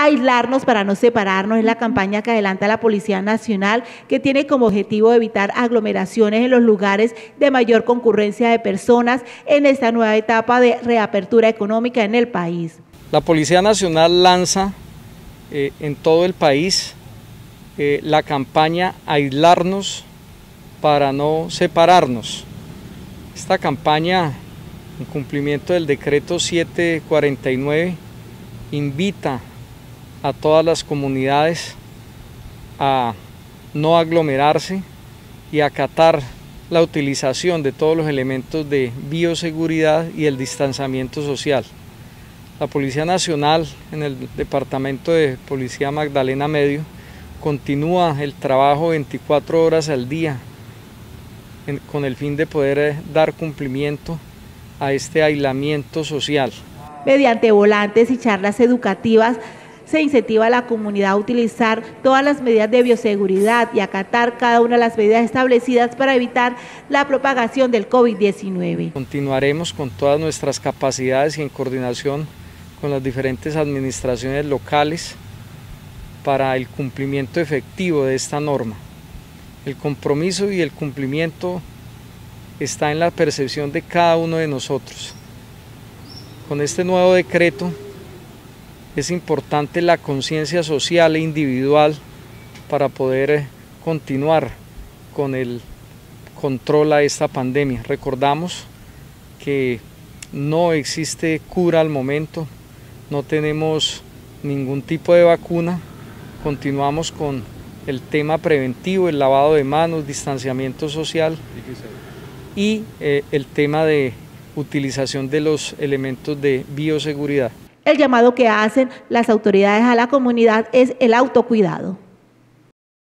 Aislarnos para no separarnos es la campaña que adelanta la Policía Nacional que tiene como objetivo evitar aglomeraciones en los lugares de mayor concurrencia de personas en esta nueva etapa de reapertura económica en el país. La Policía Nacional lanza eh, en todo el país eh, la campaña Aislarnos para no separarnos. Esta campaña, en cumplimiento del decreto 749, invita a todas las comunidades a no aglomerarse y acatar la utilización de todos los elementos de bioseguridad y el distanciamiento social. La Policía Nacional en el Departamento de Policía Magdalena Medio continúa el trabajo 24 horas al día con el fin de poder eh, dar cumplimiento a este aislamiento social. Mediante volantes y charlas educativas se incentiva a la comunidad a utilizar todas las medidas de bioseguridad y acatar cada una de las medidas establecidas para evitar la propagación del COVID-19. Continuaremos con todas nuestras capacidades y en coordinación con las diferentes administraciones locales para el cumplimiento efectivo de esta norma. El compromiso y el cumplimiento está en la percepción de cada uno de nosotros. Con este nuevo decreto es importante la conciencia social e individual para poder eh, continuar con el control a esta pandemia. Recordamos que no existe cura al momento, no tenemos ningún tipo de vacuna, continuamos con el tema preventivo, el lavado de manos, distanciamiento social y eh, el tema de utilización de los elementos de bioseguridad. El llamado que hacen las autoridades a la comunidad es el autocuidado.